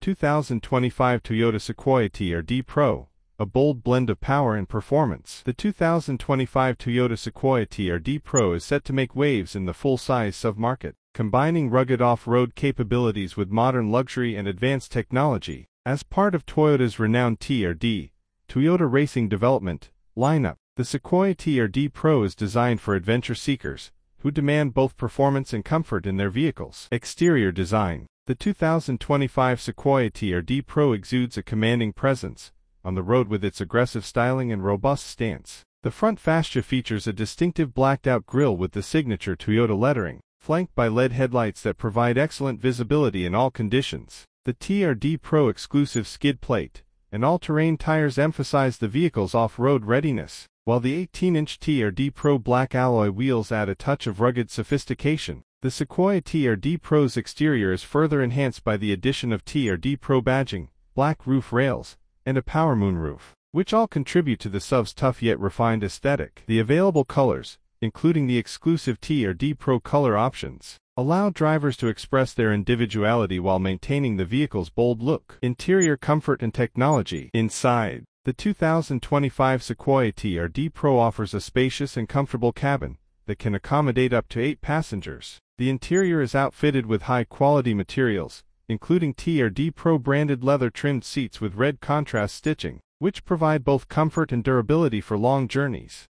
2025 Toyota Sequoia TRD Pro, a bold blend of power and performance. The 2025 Toyota Sequoia TRD Pro is set to make waves in the full-size SUV market, combining rugged off-road capabilities with modern luxury and advanced technology. As part of Toyota's renowned TRD, Toyota Racing Development, lineup, the Sequoia TRD Pro is designed for adventure seekers, who demand both performance and comfort in their vehicles. Exterior design The 2025 Sequoia TRD Pro exudes a commanding presence on the road with its aggressive styling and robust stance. The front fascia features a distinctive blacked-out grille with the signature Toyota lettering, flanked by LED headlights that provide excellent visibility in all conditions. The TRD Pro exclusive skid plate and all-terrain tires emphasize the vehicle's off-road readiness, while the 18-inch TRD Pro black alloy wheels add a touch of rugged sophistication. The Sequoia TRD Pro's exterior is further enhanced by the addition of TRD Pro badging, black roof rails, and a power moonroof, which all contribute to the SUV's tough yet refined aesthetic. The available colors, including the exclusive TRD Pro color options, allow drivers to express their individuality while maintaining the vehicle's bold look. Interior comfort and technology. Inside, the 2025 Sequoia TRD Pro offers a spacious and comfortable cabin that can accommodate up to eight passengers. The interior is outfitted with high-quality materials, including TRD Pro branded leather-trimmed seats with red contrast stitching, which provide both comfort and durability for long journeys.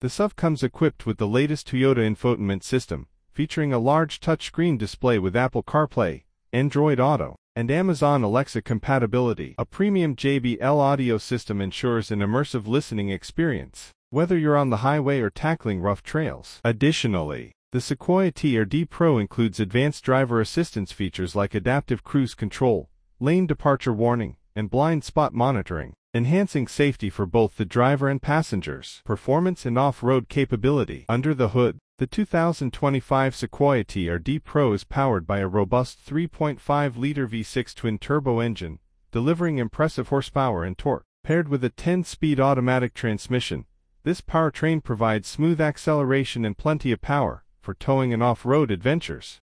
The SUV comes equipped with the latest Toyota infotainment system, featuring a large touchscreen display with Apple CarPlay, Android Auto, and Amazon Alexa compatibility. A premium JBL audio system ensures an immersive listening experience, whether you're on the highway or tackling rough trails. Additionally, the Sequoia TRD Pro includes advanced driver assistance features like adaptive cruise control, lane departure warning, and blind spot monitoring, enhancing safety for both the driver and passengers. Performance and off-road capability. Under the hood, the 2025 Sequoia TRD Pro is powered by a robust 3.5-liter V6 twin-turbo engine, delivering impressive horsepower and torque. Paired with a 10-speed automatic transmission, this powertrain provides smooth acceleration and plenty of power for towing and off-road adventures.